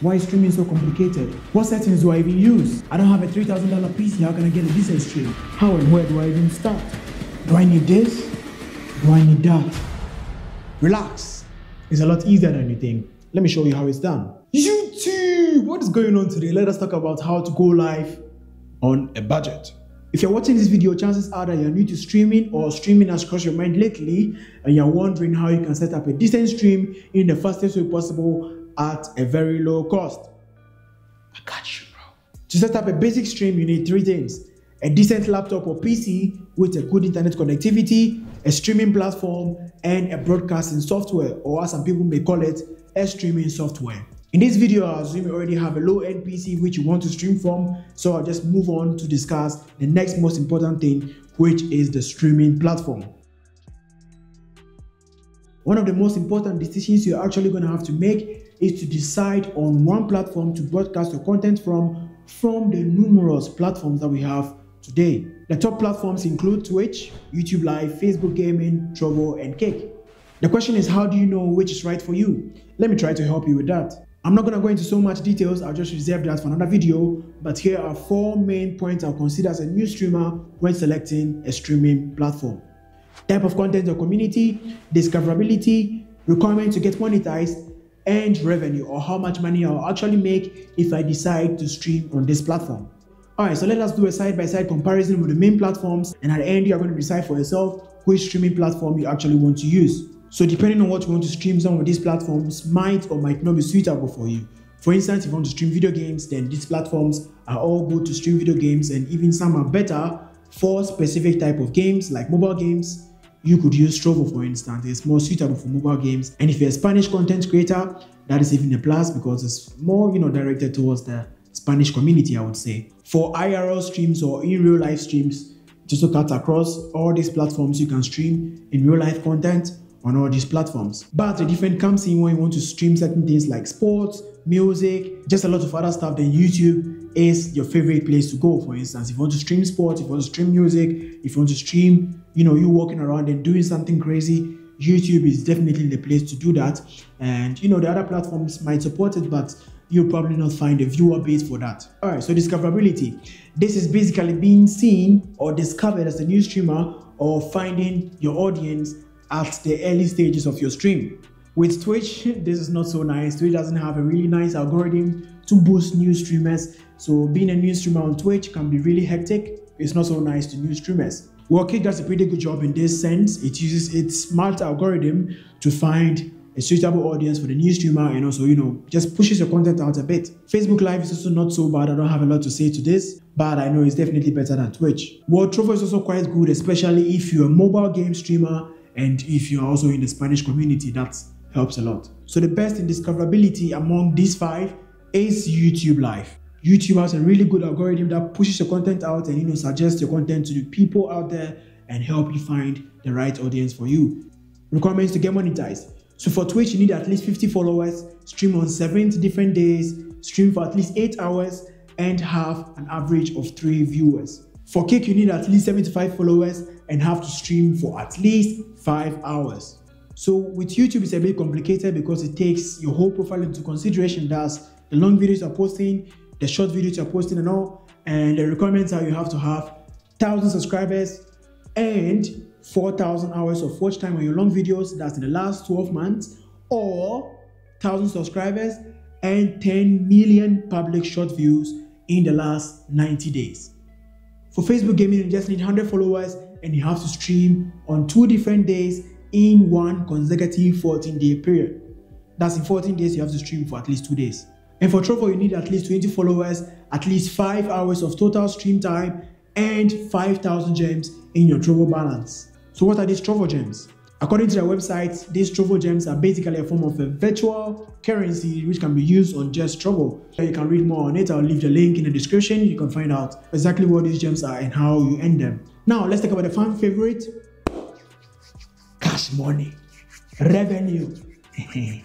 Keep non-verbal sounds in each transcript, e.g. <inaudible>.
Why is streaming so complicated? What settings do I even use? I don't have a $3,000 PC, how can I get a decent stream? How and where do I even start? Do I need this? Do I need that? Relax. It's a lot easier than you think. Let me show you how it's done. YouTube! What is going on today? Let us talk about how to go live on a budget. If you're watching this video, chances are that you're new to streaming or streaming has crossed your mind lately and you're wondering how you can set up a decent stream in the fastest way possible at a very low cost. I got you, bro. To set up a basic stream, you need three things. A decent laptop or PC with a good internet connectivity, a streaming platform, and a broadcasting software, or as some people may call it, a streaming software. In this video, I assume you already have a low-end PC which you want to stream from, so I'll just move on to discuss the next most important thing, which is the streaming platform. One of the most important decisions you're actually going to have to make is to decide on one platform to broadcast your content from from the numerous platforms that we have today. The top platforms include Twitch, YouTube Live, Facebook Gaming, Trovo, and Kick. The question is how do you know which is right for you? Let me try to help you with that. I'm not going to go into so much details, I'll just reserve that for another video, but here are four main points I'll consider as a new streamer when selecting a streaming platform. Type of content or community, discoverability, requirement to get monetized, and revenue or how much money I'll actually make if I decide to stream on this platform. Alright, so let us do a side-by-side -side comparison with the main platforms and at the end you are going to decide for yourself which streaming platform you actually want to use. So depending on what you want to stream, some of these platforms might or might not be suitable for you. For instance, if you want to stream video games, then these platforms are all good to stream video games and even some are better for specific type of games like mobile games. You could use Trovo for instance, it's more suitable for mobile games. And if you're a Spanish content creator, that is even a plus because it's more, you know, directed towards the Spanish community, I would say. For IRL streams or in real life streams, just to cut across all these platforms you can stream in real life content on all these platforms. But the difference comes in when you want to stream certain things like sports, music, just a lot of other stuff, then YouTube is your favorite place to go. For instance, if you want to stream sports, if you want to stream music, if you want to stream, you know, you walking around and doing something crazy, YouTube is definitely the place to do that. And you know, the other platforms might support it, but you'll probably not find a viewer base for that. All right, so discoverability. This is basically being seen or discovered as a new streamer or finding your audience at the early stages of your stream. With Twitch, this is not so nice. Twitch doesn't have a really nice algorithm to boost new streamers. So being a new streamer on Twitch can be really hectic. It's not so nice to new streamers. Kick does a pretty good job in this sense. It uses its smart algorithm to find a suitable audience for the new streamer and also, you know, just pushes your content out a bit. Facebook Live is also not so bad. I don't have a lot to say to this, but I know it's definitely better than Twitch. Well, Trovo is also quite good, especially if you're a mobile game streamer and if you're also in the Spanish community, that helps a lot. So the best in discoverability among these five is YouTube Live. YouTube has a really good algorithm that pushes your content out and you know suggests your content to the people out there and help you find the right audience for you. Requirements to get monetized. So for Twitch, you need at least 50 followers, stream on 70 different days, stream for at least 8 hours, and have an average of 3 viewers. For Kick, you need at least 75 followers and have to stream for at least 5 hours. So with YouTube, it's a bit complicated because it takes your whole profile into consideration. That's the long videos you're posting, the short videos you're posting and all. And the requirements are you have to have 1,000 subscribers and 4,000 hours of watch time on your long videos. That's in the last 12 months. Or 1,000 subscribers and 10 million public short views in the last 90 days. For Facebook gaming, you just need 100 followers and you have to stream on two different days in one consecutive 14 day period. That's in 14 days, you have to stream for at least two days. And for Trovo, you need at least 20 followers, at least 5 hours of total stream time, and 5,000 gems in your Trovo balance. So, what are these Trovo gems? According to their website, these Trovo gems are basically a form of a virtual currency which can be used on just Trovo. You can read more on it. I'll leave the link in the description. You can find out exactly what these gems are and how you earn them. Now, let's talk about the fan favorite cash money, revenue. <laughs>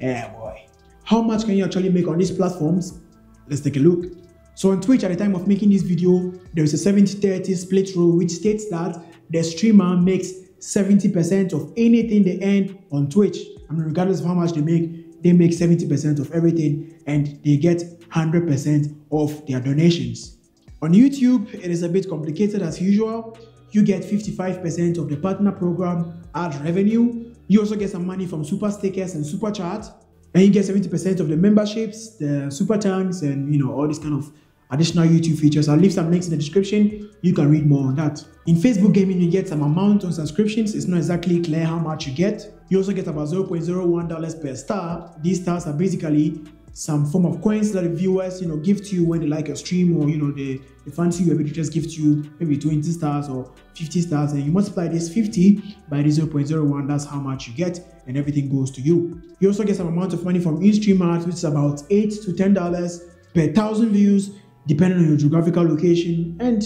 yeah, boy. How much can you actually make on these platforms? Let's take a look. So on Twitch, at the time of making this video, there is a 70-30 split rule which states that the streamer makes 70% of anything they earn on Twitch. I mean, regardless of how much they make, they make 70% of everything and they get 100% of their donations. On YouTube, it is a bit complicated as usual. You get 55% of the partner program ad revenue. You also get some money from super stickers and super chat. And you get 70% of the memberships, the super thanks, and you know, all these kind of additional YouTube features. I'll leave some links in the description. You can read more on that. In Facebook gaming, you get some amount on subscriptions. It's not exactly clear how much you get. You also get about $0.01 per star. These stars are basically some form of coins that the viewers, you know, give to you when they like your stream or, you know, they, they fancy you, maybe just give to you maybe 20 stars or 50 stars and you multiply this 50 by the 0.01, that's how much you get and everything goes to you. You also get some amount of money from in-stream ads, which is about 8 to $10 per thousand views depending on your geographical location and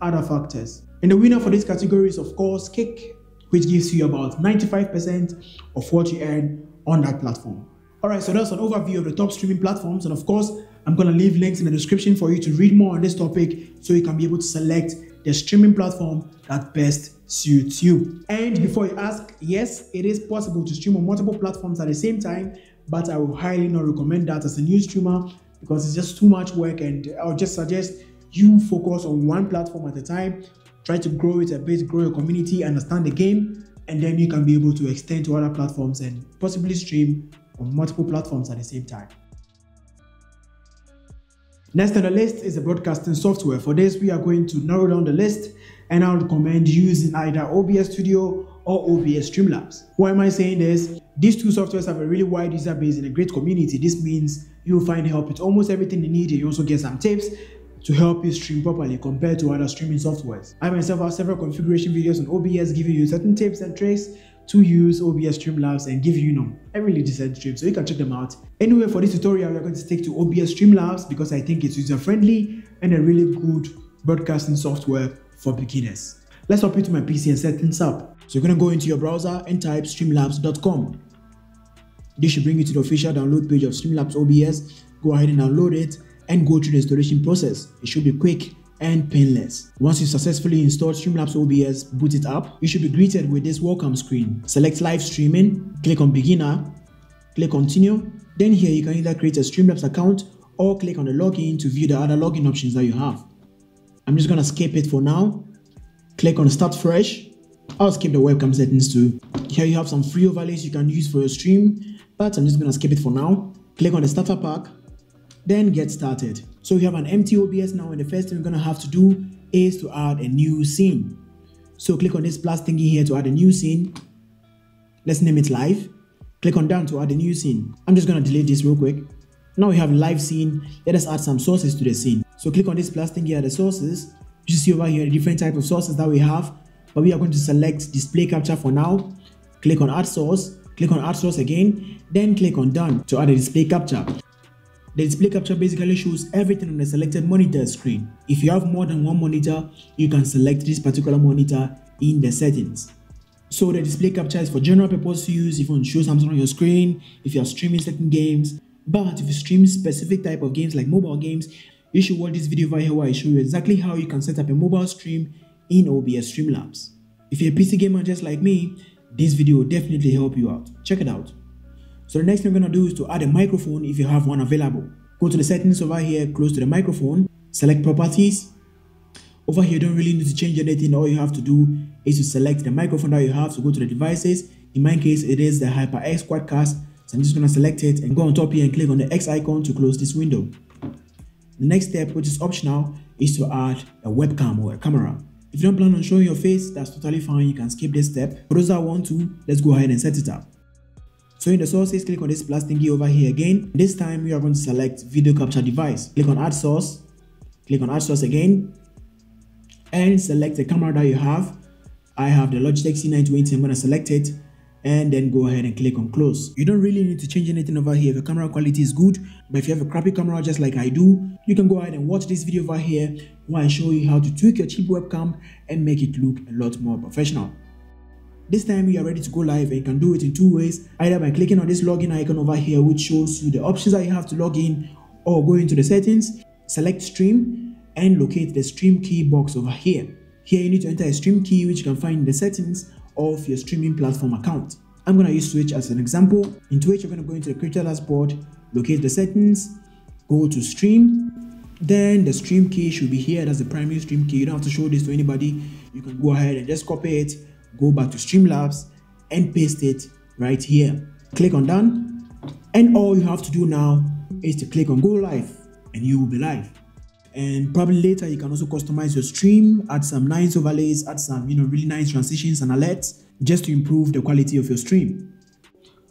other factors. And the winner for this category is of course Kick, which gives you about 95% of what you earn on that platform. Alright, so that's an overview of the top streaming platforms and of course I'm going to leave links in the description for you to read more on this topic so you can be able to select the streaming platform that best suits you. And before you ask, yes, it is possible to stream on multiple platforms at the same time, but I will highly not recommend that as a new streamer because it's just too much work and I'll just suggest you focus on one platform at a time, try to grow it a bit, grow your community, understand the game, and then you can be able to extend to other platforms and possibly stream on multiple platforms at the same time. Next on the list is the broadcasting software. For this, we are going to narrow down the list and I would recommend using either OBS Studio or OBS Streamlabs. Why am I saying this? These two softwares have a really wide user base and a great community. This means you'll find help with almost everything you need and you also get some tips to help you stream properly compared to other streaming softwares. I myself have several configuration videos on OBS giving you certain tips and tricks to use OBS Streamlabs and give you, you know, really decent stream. So you can check them out. Anyway, for this tutorial, we're going to stick to OBS Streamlabs because I think it's user friendly and a really good broadcasting software for beginners. Let's hop into my PC and set things up. So you're going to go into your browser and type streamlabs.com. This should bring you to the official download page of Streamlabs OBS. Go ahead and download it and go through the installation process. It should be quick and painless. Once you successfully installed Streamlabs OBS, boot it up, you should be greeted with this welcome screen. Select live streaming, click on beginner, click continue. Then here you can either create a Streamlabs account or click on the login to view the other login options that you have. I'm just gonna skip it for now. Click on start fresh. I'll skip the webcam settings too. Here you have some free overlays you can use for your stream, but I'm just gonna skip it for now. Click on the starter pack then get started. So we have an empty OBS now and the first thing we're going to have to do is to add a new scene. So click on this plus thingy here to add a new scene. Let's name it live. Click on down to add a new scene. I'm just to delete this real quick. Now we have live scene. Let us add some sources to the scene. So click on this plus thingy here, the sources. You see over here the different type of sources that we have. But we are going to select display capture for now. Click on add source. Click on add source again. Then click on done to add a display capture. The display capture basically shows everything on the selected monitor screen. If you have more than one monitor, you can select this particular monitor in the settings. So the display capture is for general purpose use if you want to show something on your screen, if you are streaming certain games. But if you stream specific type of games like mobile games, you should watch this video right here where I show you exactly how you can set up a mobile stream in OBS Streamlabs. If you're a PC gamer just like me, this video will definitely help you out. Check it out. So the next thing we're to do is to add a microphone if you have one available. Go to the settings over here close to the microphone, select properties. Over here you don't really need to change anything, all you have to do is to select the microphone that you have, so go to the devices. In my case it is the HyperX Quadcast, so I'm just to select it and go on top here and click on the X icon to close this window. The next step, which is optional, is to add a webcam or a camera. If you don't plan on showing your face, that's totally fine, you can skip this step. For those that want to, let's go ahead and set it up. So in the sources, click on this plus thingy over here again. This time we are going to select video capture device. Click on add source, click on add source again, and select the camera that you have. I have the Logitech C920, I'm going to select it and then go ahead and click on close. You don't really need to change anything over here your camera quality is good, but if you have a crappy camera just like I do, you can go ahead and watch this video over here where I show you how to tweak your cheap webcam and make it look a lot more professional. This time you are ready to go live and you can do it in two ways, either by clicking on this login icon over here which shows you the options that you have to log in or go into the settings, select stream and locate the stream key box over here. Here you need to enter a stream key which you can find in the settings of your streaming platform account. I'm going to use Twitch as an example. In Twitch, you're going to go into the creator dashboard, locate the settings, go to stream. Then the stream key should be here. That's the primary stream key. You don't have to show this to anybody. You can go ahead and just copy it, go back to Streamlabs and paste it right here. Click on done. And all you have to do now is to click on go live and you will be live and probably later you can also customize your stream add some nice overlays add some you know really nice transitions and alerts just to improve the quality of your stream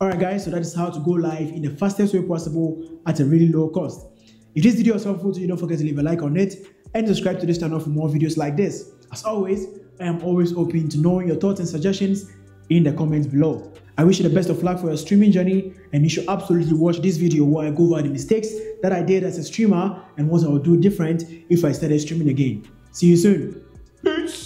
alright guys so that is how to go live in the fastest way possible at a really low cost if this video was helpful to you don't forget to leave a like on it and subscribe to this channel for more videos like this as always i am always open to knowing your thoughts and suggestions in the comments below I wish you the best of luck for your streaming journey and you should absolutely watch this video where I go over the mistakes that I did as a streamer and what I would do different if I started streaming again. See you soon. Peace.